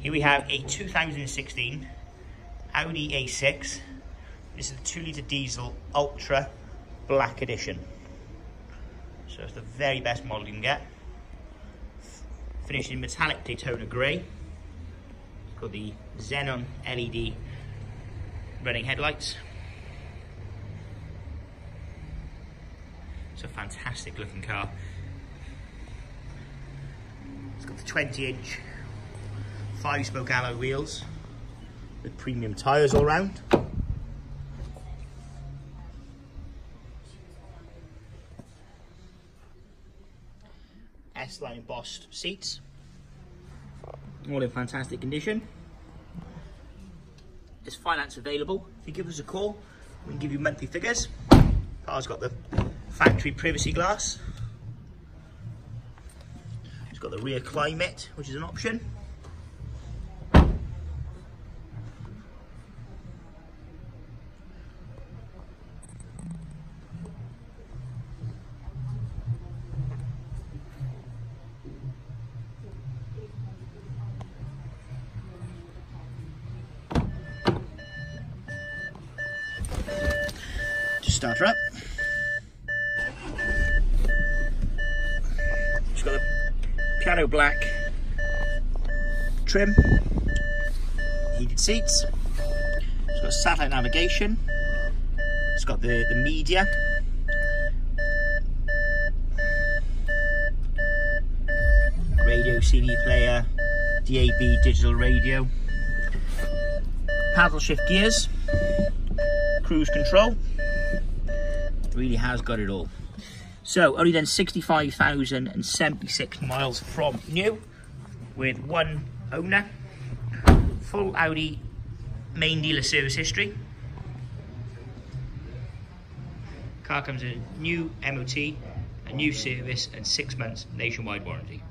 Here we have a 2016 Audi A6. This is the 2 litre diesel Ultra Black Edition. So it's the very best model you can get. Finished in metallic Daytona grey. It's got the Xenon LED running headlights. It's a fantastic looking car. It's got the 20 inch five spoke alloy wheels with premium tyres all round. S-line embossed seats, all in fantastic condition. There's finance available. If you give us a call, we can give you monthly figures. Car's got the factory privacy glass. It's got the rear climate, which is an option. Start her up. She's got a piano black trim, heated seats. It's got satellite navigation. It's got the, the media. Radio CD player, DAB digital radio. Paddle shift gears, cruise control. Really has got it all. So only then 65,076 miles from new with one owner. Full Audi main dealer service history. Car comes in new MOT, a new service and six months nationwide warranty.